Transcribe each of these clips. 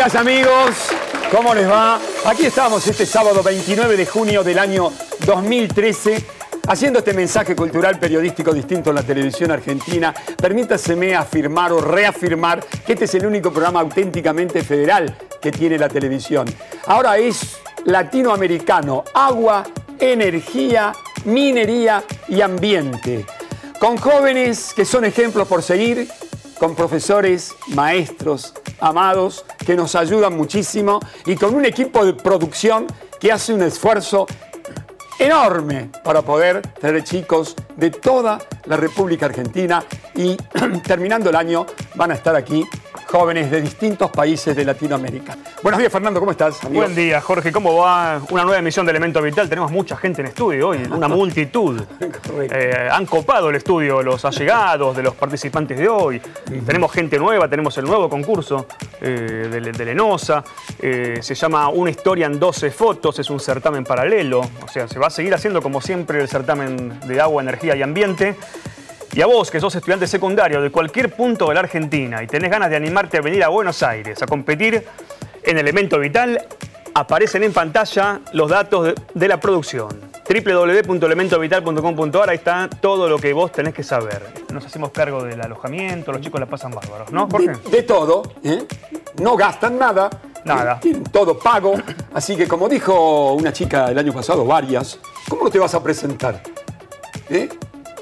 Días amigos, ¿cómo les va? Aquí estamos este sábado 29 de junio del año 2013 haciendo este mensaje cultural periodístico distinto en la televisión argentina. Permítaseme afirmar o reafirmar que este es el único programa auténticamente federal que tiene la televisión. Ahora es latinoamericano, agua, energía, minería y ambiente. Con jóvenes que son ejemplos por seguir, con profesores, maestros, amados, que nos ayudan muchísimo y con un equipo de producción que hace un esfuerzo enorme para poder tener chicos de toda la República Argentina y terminando el año van a estar aquí jóvenes de distintos países de Latinoamérica. Buenos días, Fernando, ¿cómo estás? Buen día, Jorge, ¿cómo va? Una nueva emisión de Elemento Vital. Tenemos mucha gente en estudio hoy, una multitud. Eh, han copado el estudio los allegados de los participantes de hoy. Tenemos gente nueva, tenemos el nuevo concurso eh, de, Lenosa. Eh, se llama Una historia en 12 fotos, es un certamen paralelo. O sea, se va a seguir haciendo como siempre el certamen de agua, energía y ambiente. Y a vos, que sos estudiante secundario de cualquier punto de la Argentina y tenés ganas de animarte a venir a Buenos Aires a competir en Elemento Vital, aparecen en pantalla los datos de, la producción www.elementovital.com.ar, ahí está todo lo que vos tenés que saber. Nos hacemos cargo del alojamiento, los chicos la pasan bárbaros, ¿no, Jorge? De, todo, ¿eh? no gastan nada. Nada. Tienen todo pago. Así que como dijo una chica el año pasado, varias, ¿cómo no te vas a presentar? ¿Eh?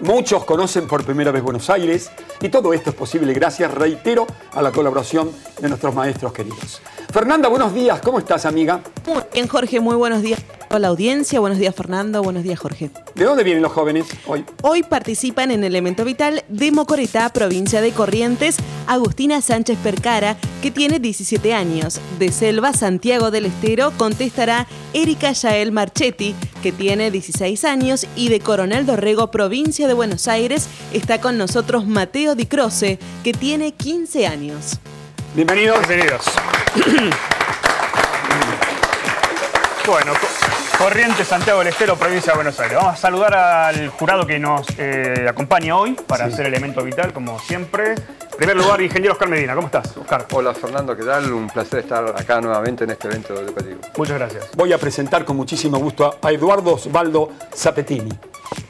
Muchos conocen por primera vez Buenos Aires y todo esto es posible gracias, reitero, a la colaboración de nuestros maestros queridos. Fernanda, buenos días, ¿cómo estás, amiga? Muy bien, Jorge, muy buenos días a la audiencia. Buenos días, Fernando. Buenos días, Jorge. ¿De dónde vienen los jóvenes hoy? Hoy participan en Elemento Vital de Mocoretá, provincia de Corrientes, Agustina Sánchez Percara, que tiene 17 años. De Selva, Santiago del Estero, contestará Erika Yael Marchetti, que tiene 16 años. Y de Coronel Dorrego, provincia de Buenos Aires, está con nosotros Mateo Di Croce, que tiene 15 años. Bienvenidos. Bienvenidos. bueno, Corrientes, Santiago del Estero, provincia de Buenos Aires. Vamos a saludar al jurado que nos eh, acompaña hoy para hacer elemento vital, como siempre. En primer lugar, ingeniero Oscar Medina, ¿cómo estás, Oscar? Hola, Fernando, ¿qué tal? Un placer estar acá nuevamente en este evento educativo. Muchas gracias. Voy a presentar con muchísimo gusto a Eduardo Osvaldo Zapetini.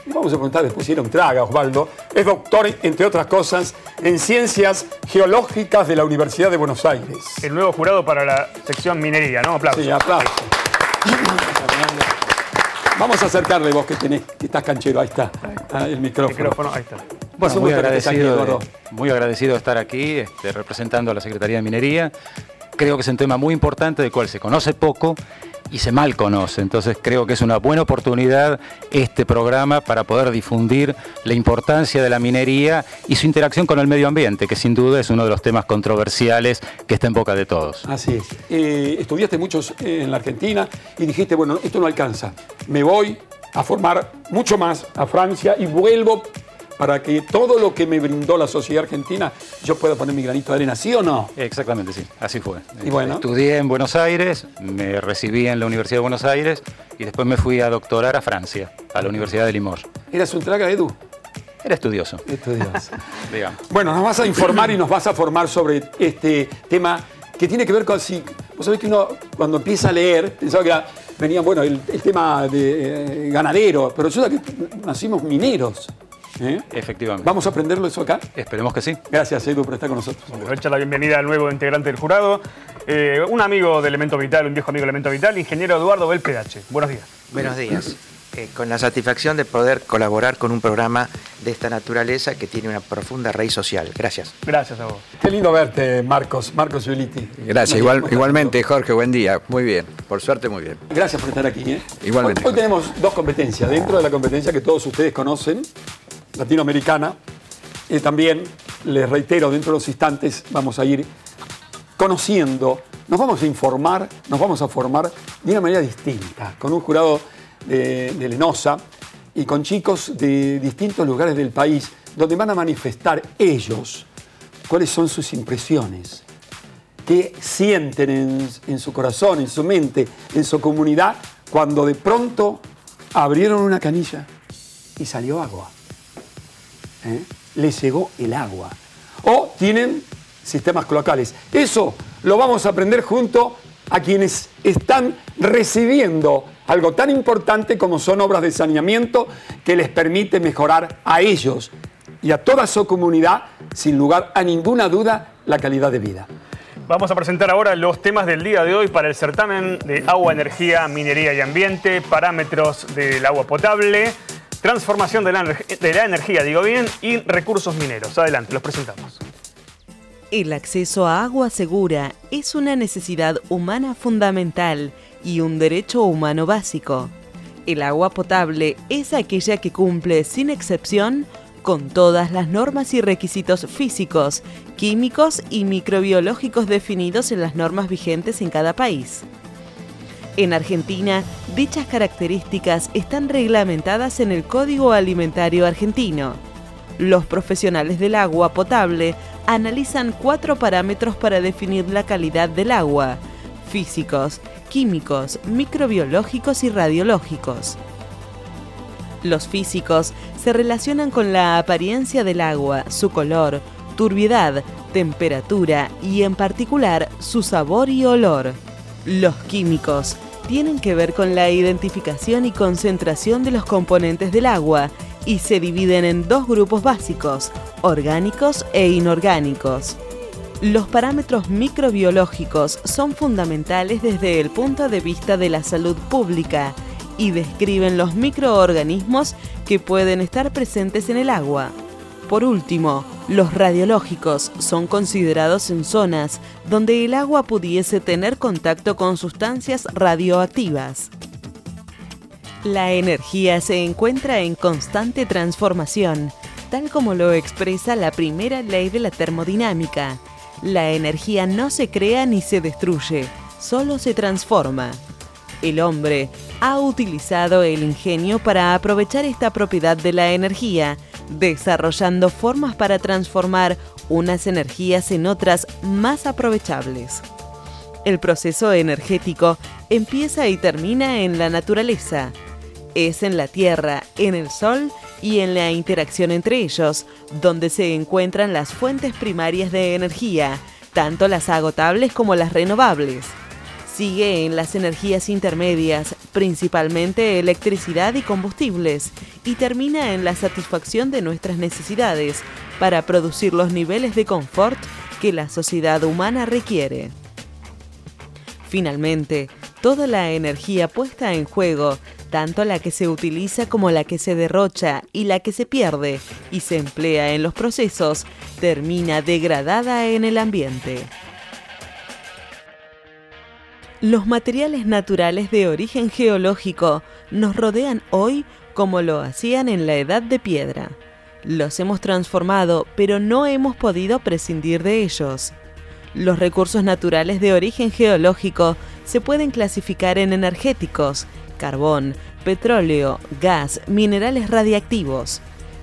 Y vamos a preguntar después si era un traga, Osvaldo. Es doctor, entre otras cosas, en Ciencias Geológicas de la Universidad de Buenos Aires. El nuevo jurado para la sección minería, ¿no? Aplausos. Sí, aplausos. Vamos a acercarle vos que tenés, que estás canchero, ahí está, ah, el micrófono. ahí está. Bueno, muy agradecido, de, muy agradecido de estar aquí este, representando a la Secretaría de Minería. Creo que es un tema muy importante del cual se conoce poco y se mal conoce. Entonces creo que es una buena oportunidad este programa para poder difundir la importancia de la minería y su interacción con el medio ambiente, que sin duda es uno de los temas controversiales que está en boca de todos. Así es. Eh, estudiaste muchos en la Argentina y dijiste, bueno, esto no alcanza. Me voy a formar mucho más a Francia y vuelvo para que todo lo que me brindó la sociedad argentina yo pueda poner mi granito de arena, ¿sí o no? Exactamente, sí, así fue. Y bueno. Estudié en Buenos Aires, me recibí en la Universidad de Buenos Aires y después me fui a doctorar a Francia, a la Universidad de Limoges. ¿Eras un traga, Edu? Era estudioso. Estudioso. bueno, nos vas a informar y nos vas a formar sobre este tema que tiene que ver con si. Vos sabés que uno cuando empieza a leer, pensaba que venía, bueno, el, tema de eh, ganadero, pero resulta que nacimos mineros. ¿Eh? Efectivamente. ¿Vamos a aprenderlo eso acá? Esperemos que sí. Gracias, Edu, por estar con nosotros. Bueno, echa la bienvenida al nuevo integrante del jurado. Eh, un amigo de Elemento Vital, un viejo amigo de Elemento Vital, ingeniero Eduardo Belpedache. Buenos días. Buenos días. Eh, con la satisfacción de poder colaborar con un programa de esta naturaleza que tiene una profunda raíz social. Gracias. Gracias a vos. Qué lindo verte, Marcos, Marcos Giuliti. Gracias, igual, igualmente, Jorge, buen día. Muy bien, por suerte, muy bien. Gracias por estar aquí. ¿eh? Igualmente. hoy tenemos dos competencias. Dentro de la competencia que todos ustedes conocen, latinoamericana. También, les reitero, dentro de los instantes vamos a ir conociendo, nos vamos a informar, nos vamos a formar de una manera distinta, con un jurado de, de Lenosa y con chicos de distintos lugares del país, donde van a manifestar ellos cuáles son sus impresiones, qué sienten en, en, su corazón, en su mente, en su comunidad, cuando de pronto abrieron una canilla y salió agua. ¿Eh? les llegó el agua. O tienen sistemas cloacales. Eso lo vamos a aprender junto a quienes están recibiendo algo tan importante como son obras de saneamiento que les permite mejorar a ellos y a toda su comunidad, sin lugar a ninguna duda, la calidad de vida. Vamos a presentar ahora los temas del día de hoy para el certamen de agua, energía, minería y ambiente, parámetros del agua potable, transformación de la, de la energía, digo bien, y recursos mineros. Adelante, los presentamos. El acceso a agua segura es una necesidad humana fundamental y un derecho humano básico. El agua potable es aquella que cumple sin excepción con todas las normas y requisitos físicos, químicos y microbiológicos definidos en las normas vigentes en cada país. En Argentina, dichas características están reglamentadas en el Código Alimentario Argentino. Los profesionales del agua potable analizan cuatro parámetros para definir la calidad del agua, físicos, químicos, microbiológicos y radiológicos. Los físicos se relacionan con la apariencia del agua, su color, turbiedad, temperatura y en particular su sabor y olor. Los químicos tienen que ver con la identificación y concentración de los componentes del agua y se dividen en dos grupos básicos, orgánicos e inorgánicos. Los parámetros microbiológicos son fundamentales desde el punto de vista de la salud pública y describen los microorganismos que pueden estar presentes en el agua. Por último, los radiológicos son considerados en zonas donde el agua pudiese tener contacto con sustancias radioactivas. La energía se encuentra en constante transformación, tal como lo expresa la primera ley de la termodinámica. La energía no se crea ni se destruye, solo se transforma. El hombre ha utilizado el ingenio para aprovechar esta propiedad de la energía, desarrollando formas para transformar unas energías en otras más aprovechables. El proceso energético empieza y termina en la naturaleza es en la Tierra, en el Sol y en la interacción entre ellos, donde se encuentran las fuentes primarias de energía, tanto las agotables como las renovables. Sigue en las energías intermedias, principalmente electricidad y combustibles, y termina en la satisfacción de nuestras necesidades para producir los niveles de confort que la sociedad humana requiere. Finalmente, toda la energía puesta en juego tanto la que se utiliza como la que se derrocha y la que se pierde y se emplea en los procesos, termina degradada en el ambiente. Los materiales naturales de origen geológico nos rodean hoy como lo hacían en la edad de piedra. Los hemos transformado, pero no hemos podido prescindir de ellos. Los recursos naturales de origen geológico se pueden clasificar en energéticos, carbón, petróleo, gas, minerales radiactivos,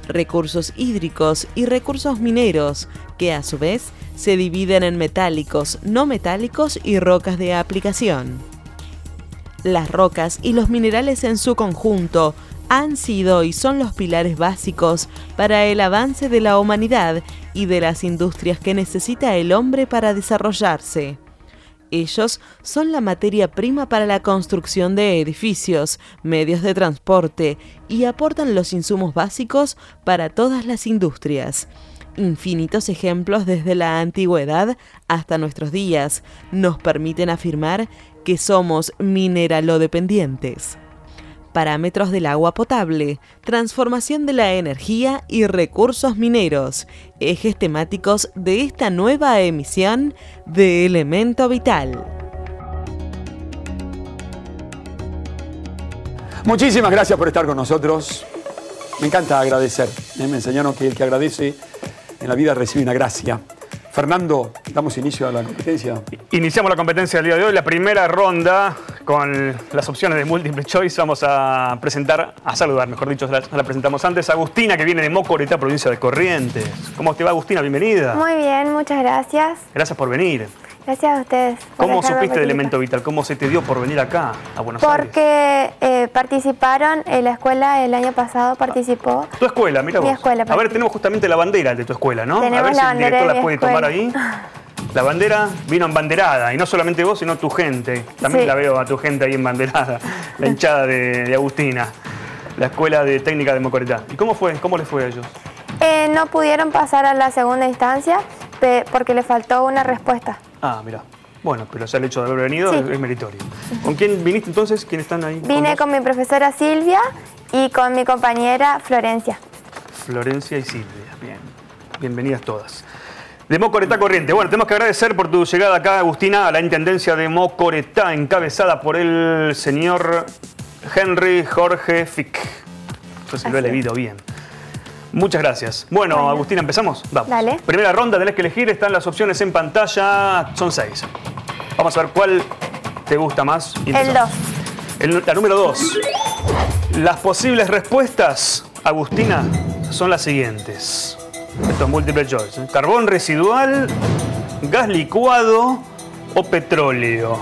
recursos hídricos y recursos mineros, que a su vez se dividen en metálicos, no metálicos y rocas de aplicación. Las rocas y los minerales en su conjunto han sido y son los pilares básicos para el avance de la humanidad y de las industrias que necesita el hombre para desarrollarse. Ellos son la materia prima para la construcción de edificios, medios de transporte y aportan los insumos básicos para todas las industrias. Infinitos ejemplos desde la antigüedad hasta nuestros días nos permiten afirmar que somos mineralodependientes parámetros del agua potable, transformación de la energía y recursos mineros, ejes temáticos de esta nueva emisión de Elemento Vital. Muchísimas gracias por estar con nosotros. Me encanta agradecer. Me enseñaron que el que agradece en la vida recibe una gracia. Fernando, damos inicio a la competencia. Iniciamos la competencia del día de hoy, la primera ronda con las opciones de multiple choice. Vamos a presentar, a saludar, mejor dicho, la, la presentamos antes, Agustina, que viene de Mocoreta, provincia de Corrientes. ¿Cómo te va, Agustina? Bienvenida. Muy bien, muchas gracias. Gracias por venir. Gracias a ustedes. ¿Cómo supiste de Elemento Vital? ¿Cómo se te dio por venir acá, a Buenos Aires? Porque eh, participaron, en la escuela el año pasado participó. ¿Tu escuela? Mira vos. Mi escuela. A ver, tenemos justamente la bandera de tu escuela, ¿no? Tenemos a ver la si el director la puede tomar ahí. La bandera vino embanderada, y no solamente vos, sino tu gente. También Sí. la veo a tu gente ahí embanderada, la hinchada de, de Agustina, la Escuela de Técnica de Mocoretá. ¿Y cómo fue? ¿Cómo les fue a ellos? Eh, no pudieron pasar a la segunda instancia porque le faltó una respuesta. Ah, mira. Bueno, pero ya el hecho de haber venido Sí. es, meritorio. ¿Con quién viniste entonces? ¿Quién están ahí? Vine con mi profesora Silvia y con mi compañera Florencia. Florencia y Silvia. Bien. Bienvenidas todas. De Mocoretá Corriente. Bueno, tenemos que agradecer por tu llegada acá, Agustina, a la Intendencia de Mocoretá, encabezada por el señor Henry Jorge Fick. Yo se lo he leído bien. Muchas gracias. Bueno, Bueno. Agustina, ¿empezamos? Vamos. Dale. Primera ronda, tenés que elegir, están las opciones en pantalla, son seis. Vamos a ver cuál te gusta más. y El empezamos. 2. El- la número dos. Las posibles respuestas, Agustina, son las siguientes. Esto es múltiple choice. ¿eh? Carbón residual, gas licuado o petróleo.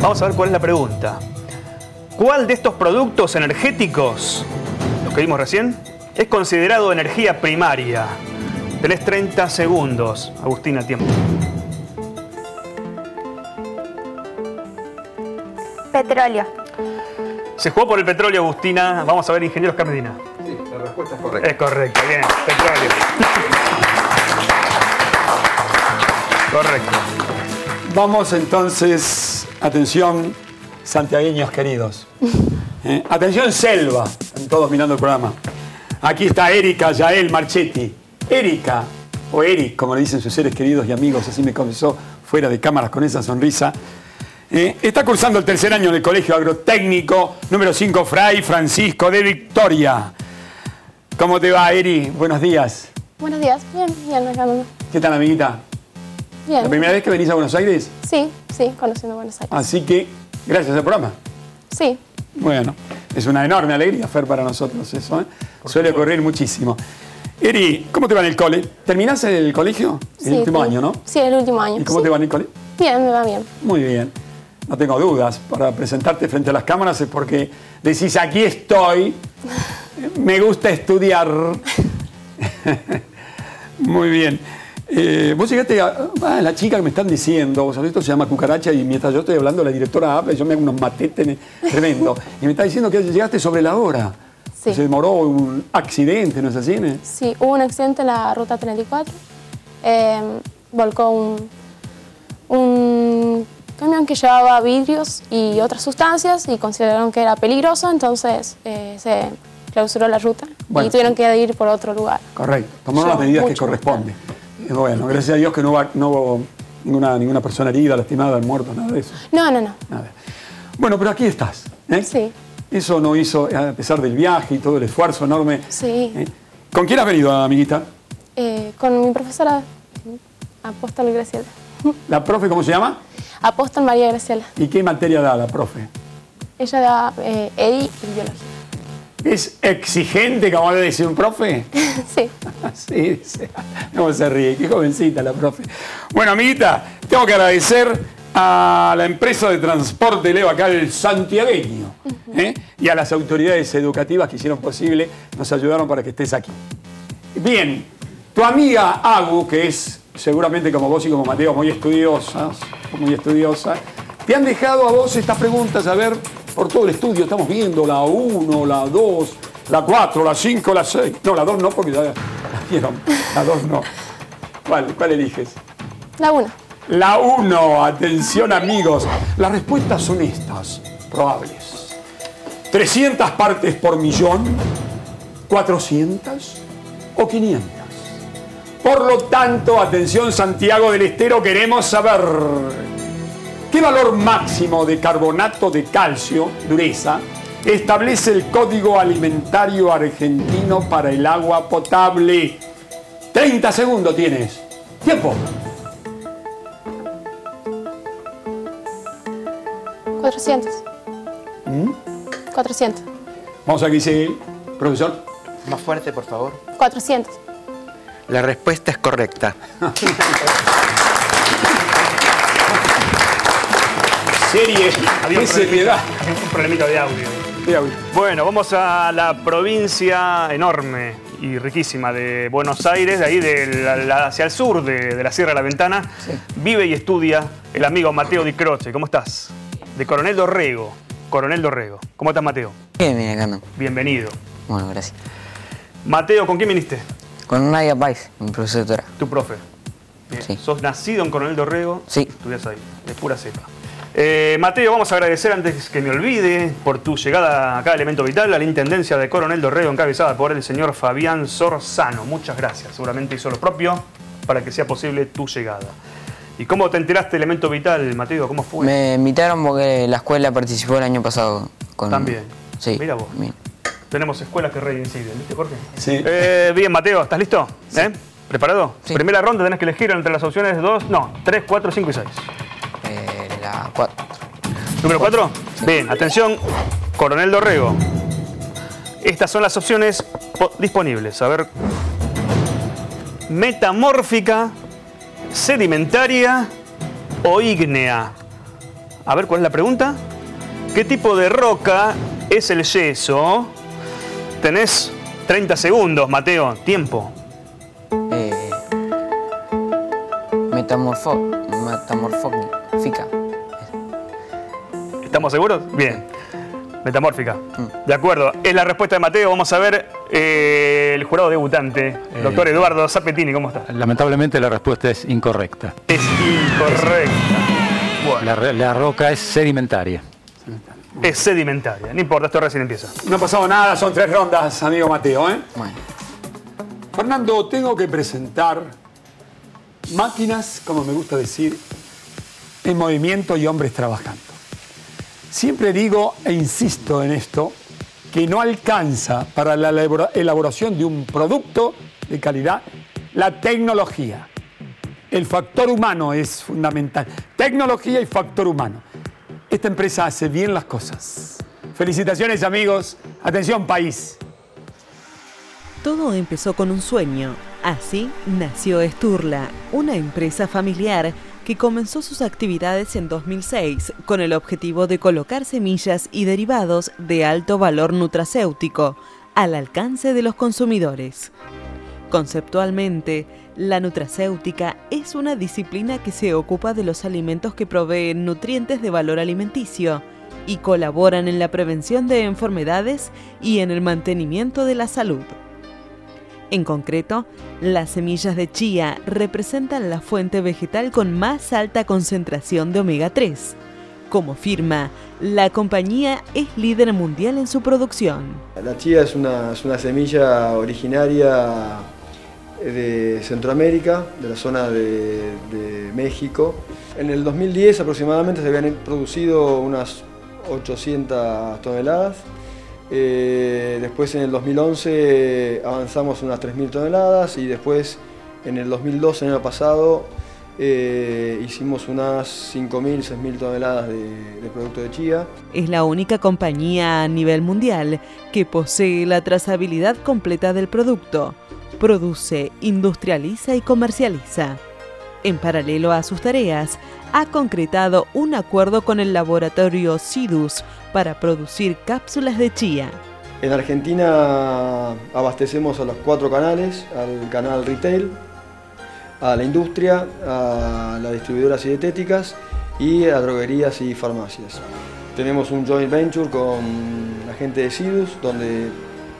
Vamos a ver cuál es la pregunta. ¿Cuál de estos productos energéticos, los que vimos recién, es considerado energía primaria? Tenés 30 segundos. Agustina, tiempo. Petróleo. Se jugó por el petróleo, Agustina. Vamos a ver, ingenieros Carmedina. Sí, la respuesta es correcta. Es correcto, bien, petróleo. Correcto. Vamos entonces, atención, santiagueños queridos. Eh, Atención, Selva, están todos mirando el programa. Aquí está Erika Yael Marchetti. Erika, o Eric, como le dicen sus seres queridos y amigos, así me confesó fuera de cámaras con esa sonrisa. Eh, está cursando el tercer año en el Colegio Agrotécnico número 5 Fray Francisco de Victoria. ¿Cómo te va, Eri? Buenos días. Buenos días, bien, bien, acá ando. ¿Qué tal, amiguita? Bien. ¿La primera vez que venís a Buenos Aires? Sí, sí, conociendo Buenos Aires. Así que, gracias al programa. Sí, Bueno, es una enorme alegría, Fer, para nosotros eso. ¿eh? Suele ocurrir muchísimo. Eri, ¿cómo te va en el cole? ¿Terminás el colegio? El sí, último sí. año, ¿no? Sí, el último año. ¿Y cómo sí. te va en el cole? Bien, me va bien. Muy bien. No tengo dudas. Para presentarte frente a las cámaras es porque decís, aquí estoy, me gusta estudiar. Muy bien. Eh, vos llegaste a ah, la chica que me están diciendo, vos sabés, esto se llama cucaracha y mientras yo estoy hablando la directora habla yo me hago unos matetes tremendo. Y me está diciendo que llegaste sobre la hora. Sí. Se demoró un accidente, ¿no es así? ne? Sí, hubo un accidente en la ruta 34. Eh, volcó un, un camión que llevaba vidrios y otras sustancias y consideraron que era peligroso, entonces eh, se clausuró la ruta Bueno. y tuvieron que ir por otro lugar. Correcto. Tomaron las medidas que corresponden. Bueno, gracias a Dios que no hubo, no hubo ninguna, ninguna persona herida, lastimada, muerto, nada de eso. No, no, no. Nada. Bueno, pero aquí estás. ¿eh? Sí. Eso no hizo, a pesar del viaje y todo el esfuerzo enorme. Sí. ¿eh? ¿Con quién has venido, amiguita? Eh, con mi profesora Apóstol Graciela. ¿La profe cómo se llama? Apóstol María Graciela. ¿Y qué materia da la profe? Ella da EDI y biología. ¿Es exigente, como debe decir un profe? sí. Sí, sí. ¿Cómo se ríe? Qué jovencita la profe. Bueno, amiguita, tengo que agradecer a la empresa de transporte Levacal santiagueño ¿eh? y a las autoridades educativas que hicieron posible, nos ayudaron para que estés aquí. Bien, tu amiga Agu, que es seguramente como vos y como Mateo, muy estudiosa, muy estudiosa, te han dejado a vos estas preguntas, a ver, por todo el estudio, estamos viendo la 1, la 2, la 4, la 5, la 6. No, la 2 no, porque ya la vieron. La 2 no. ¿Cuál, cuál eliges? La una. La 1, atención amigos. Las respuestas son estas, probables. 300 partes por millón, 400 o 500. Por lo tanto, atención Santiago del Estero, queremos saber qué valor máximo de carbonato de calcio, dureza, establece el Código Alimentario Argentino para el agua potable. 30 segundos tienes. Tiempo. 400. ¿Mm? 400. Vamos a que dice, profesor. Más fuerte, por favor. 400. La respuesta es correcta. Serie, Había un qué seriedad. problemita, un problemita de audio. Bueno, vamos a la provincia enorme y riquísima de Buenos Aires, de ahí hacia el sur de, la Sierra de la Ventana. Vive y estudia el amigo Mateo Di Croce. ¿Cómo estás? De Coronel Dorrego. Coronel Dorrego. ¿Cómo estás, Mateo? Bien, bien, acá Bienvenido. Bueno, gracias. Mateo, ¿con quién viniste? Con Nadia Pais, mi profesora. ¿Tu profe? Sí. ¿Sos nacido en Coronel Dorrego? Sí. Estudias ahí, de pura cepa. Eh, Mateo, vamos a agradecer antes que me olvide por tu llegada acá a Elemento Vital a la Intendencia de Coronel Dorrego encabezada por el señor Fabián Sorzano. Muchas gracias, seguramente hizo lo propio para que sea posible tu llegada. ¿Y cómo te enteraste de Elemento Vital, Mateo? ¿Cómo fue? Me invitaron porque la escuela participó el año pasado. Con... También. Sí. Mira vos. Tenemos escuelas que reinciden, ¿viste, Jorge? Sí. Eh, bien, Mateo, ¿estás listo? ¿Eh? ¿Preparado? Sí. Primera ronda tenés que elegir entre las opciones 2, no, 3, 4, 5 y 6. ¿Número 4? Bien, atención, Coronel Dorrego. Estas son las opciones disponibles. A ver. Metamórfica, sedimentaria o ígnea. A ver, ¿cuál es la pregunta? ¿Qué tipo de roca es el yeso? Tenés 30 segundos, Mateo. Tiempo. Eh, metamorfo, metamorfófica. ¿Estamos seguros? Bien. Metamórfica. Mm. De acuerdo. Es la respuesta de Mateo. Vamos a ver eh, el jurado debutante, eh, doctor Eduardo Zapetini. ¿Cómo está? Lamentablemente la respuesta es incorrecta. Es incorrecta. La, roca es sedimentaria. Es sedimentaria. No importa, esto recién empieza. No ha pasado nada, son tres rondas, amigo Mateo. ¿eh? Fernando, tengo que presentar máquinas, como me gusta decir, en movimiento y hombres trabajando. Siempre digo e insisto en esto, que no alcanza para la elaboración de un producto de calidad la tecnología. El factor humano es fundamental. Tecnología y factor humano. Esta empresa hace bien las cosas. Felicitaciones amigos. Atención país. Todo empezó con un sueño. Así nació Esturla, una empresa familiar que comenzó sus actividades en 2006 con el objetivo de colocar semillas y derivados de alto valor nutracéutico al alcance de los consumidores. Conceptualmente, la nutracéutica es una disciplina que se ocupa de los alimentos que proveen nutrientes de valor alimenticio y colaboran en la prevención de enfermedades y en el mantenimiento de la salud. En concreto, las semillas de chía representan la fuente vegetal con más alta concentración de omega 3. Como firma, la compañía es líder mundial en su producción. La chía es una, semilla originaria de Centroamérica, de la zona de, de México. En el 2010 aproximadamente se habían producido unas 800 toneladas eh, después en el 2011 avanzamos unas 3.000 toneladas y después en el 2012, el año pasado, eh, hicimos unas 5.000, 6.000 toneladas de, de producto de chía. Es la única compañía a nivel mundial que posee la trazabilidad completa del producto. Produce, industrializa y comercializa. En paralelo a sus tareas, ha concretado un acuerdo con el laboratorio SIDUS para producir cápsulas de chía. En Argentina abastecemos a los cuatro canales, al canal retail, a la industria, a las distribuidoras y dietéticas y a droguerías y farmacias. Tenemos un joint venture con la gente de Sidus, donde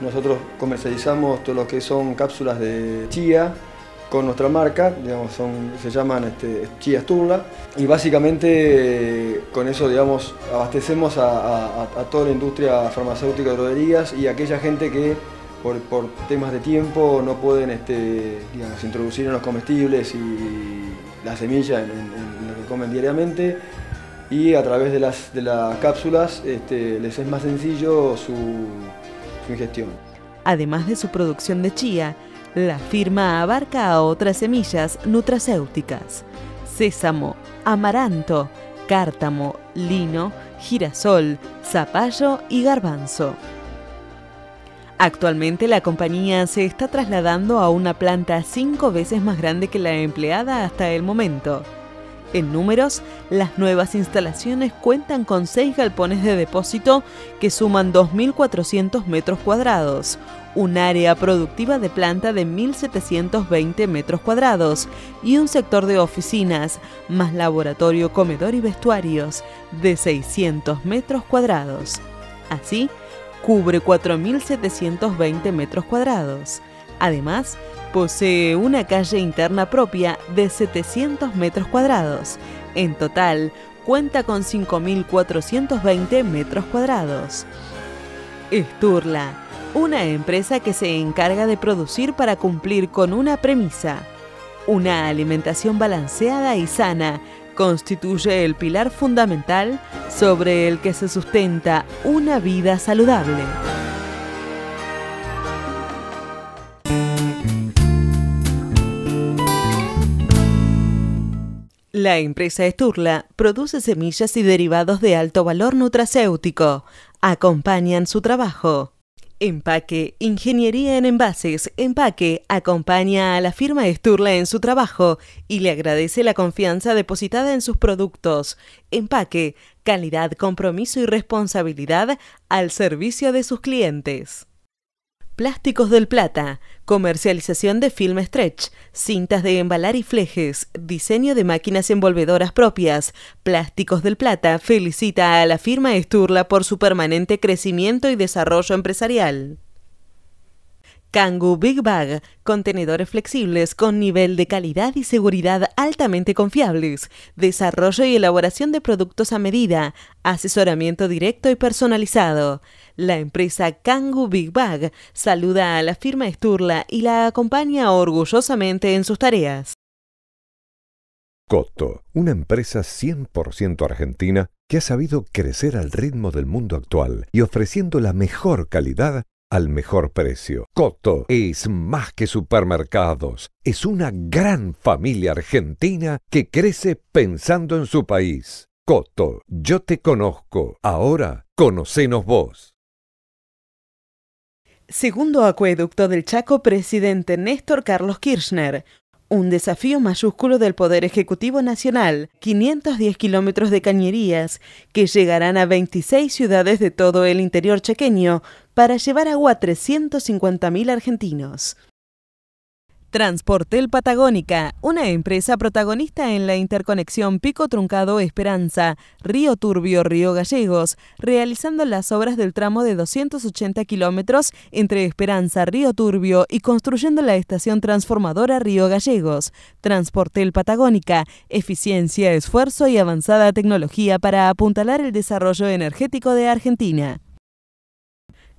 nosotros comercializamos todo lo que son cápsulas de chía, con nuestra marca, digamos, son, se llaman este, Chía Sturla, y básicamente con eso digamos, abastecemos a, toda la industria farmacéutica de droguerías y a aquella gente que por, temas de tiempo no pueden este, digamos, introducir en los comestibles y la semilla en, lo que comen diariamente y a través de las, de las cápsulas este, les es más sencillo su, su ingestión. Además de su producción de chía, la firma abarca a otras semillas nutracéuticas, sésamo, amaranto, cártamo, lino, girasol, zapallo y garbanzo. Actualmente la compañía se está trasladando a una planta cinco veces más grande que la empleada hasta el momento. En números, las nuevas instalaciones cuentan con seis galpones de depósito que suman 2.400 metros cuadrados, un área productiva de planta de 1.720 metros cuadrados y un sector de oficinas, más laboratorio, comedor y vestuarios, de 600 metros cuadrados. Así, cubre 4.720 metros cuadrados. Además, posee una calle interna propia de 700 metros cuadrados. En total, cuenta con 5.420 metros cuadrados. Esturla, una empresa que se encarga de producir para cumplir con una premisa. Una alimentación balanceada y sana constituye el pilar fundamental sobre el que se sustenta una vida saludable. La empresa Esturla produce semillas y derivados de alto valor nutracéutico. Acompañan su trabajo. Empaque, Ingeniería en Envases, Empaque acompaña a la firma Esturla en su trabajo y le agradece la confianza depositada en sus productos. Empaque, calidad, compromiso y responsabilidad al servicio de sus clientes. Plásticos del Plata, comercialización de film stretch, cintas de embalar y flejes, diseño de máquinas envolvedoras propias. Plásticos del Plata felicita a la firma Esturla por su permanente crecimiento y desarrollo empresarial. Kangu Big Bag, contenedores flexibles con nivel de calidad y seguridad altamente confiables, desarrollo y elaboración de productos a medida, asesoramiento directo y personalizado. La empresa Kangu Big Bag saluda a la firma Esturla y la acompaña orgullosamente en sus tareas. Coto, una empresa 100% argentina que ha sabido crecer al ritmo del mundo actual y ofreciendo la mejor calidad al mejor precio. Coto es más que supermercados, es una gran familia argentina que crece pensando en su país. Coto, yo te conozco, ahora conocenos vos. Segundo acueducto del Chaco, presidente Néstor Carlos Kirchner. Un desafío mayúsculo del Poder Ejecutivo Nacional, 510 kilómetros de cañerías que llegarán a 26 ciudades de todo el interior chequeño para llevar agua a 350.000 argentinos. Transportel Patagónica, una empresa protagonista en la interconexión Pico Truncado Esperanza, Río Turbio, Río Gallegos, realizando las obras del tramo de 280 kilómetros entre Esperanza, Río Turbio y construyendo la estación transformadora Río Gallegos. Transportel Patagónica, eficiencia, esfuerzo y avanzada tecnología para apuntalar el desarrollo energético de Argentina.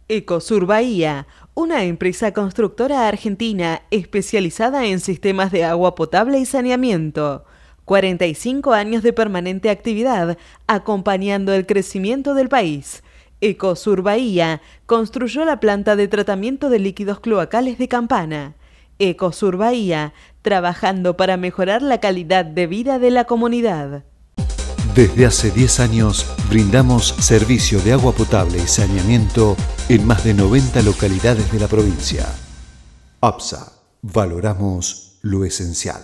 Ecosur Bahía, una empresa constructora argentina especializada en sistemas de agua potable y saneamiento. 45 años de permanente actividad acompañando el crecimiento del país. Ecosur Bahía construyó la planta de tratamiento de líquidos cloacales de Campana. Ecosur Bahía, trabajando para mejorar la calidad de vida de la comunidad. Desde hace 10 años brindamos servicio de agua potable y saneamiento en más de 90 localidades de la provincia. APSA, valoramos lo esencial.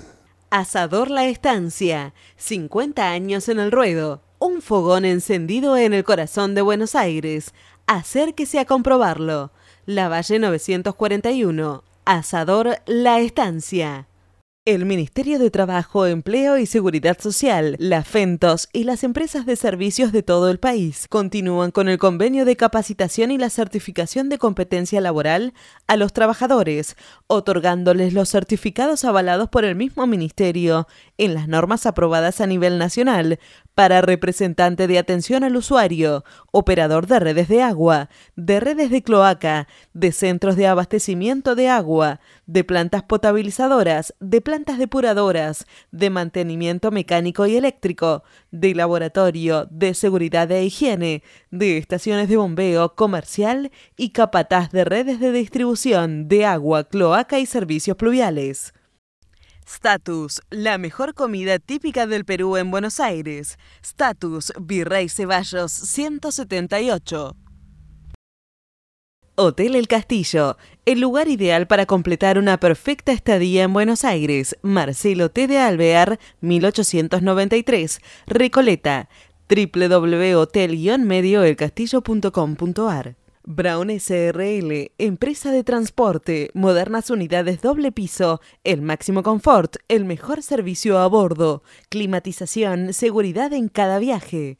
Asador La Estancia, 50 años en el ruedo, un fogón encendido en el corazón de Buenos Aires. Acérquese a comprobarlo. La Valle 941, Asador La Estancia. El Ministerio de Trabajo, Empleo y Seguridad Social, la FENTOS y las empresas de servicios de todo el país continúan con el convenio de capacitación y la certificación de competencia laboral a los trabajadores, otorgándoles los certificados avalados por el mismo Ministerio en las normas aprobadas a nivel nacional para representante de atención al usuario, operador de redes de agua, de redes de cloaca, de centros de abastecimiento de agua, de plantas potabilizadoras, de plantas depuradoras, de mantenimiento mecánico y eléctrico, de laboratorio, de seguridad e higiene, de estaciones de bombeo comercial y capataz de redes de distribución de agua, cloaca y servicios pluviales. Status, la mejor comida típica del Perú en Buenos Aires. Status, Virrey Ceballos 178. Hotel El Castillo, el lugar ideal para completar una perfecta estadía en Buenos Aires. Marcelo T. de Alvear, 1893, Recoleta, www.hotel-medioelcastillo.com.ar. Brown SRL, empresa de transporte, modernas unidades doble piso, el máximo confort, el mejor servicio a bordo, climatización, seguridad en cada viaje.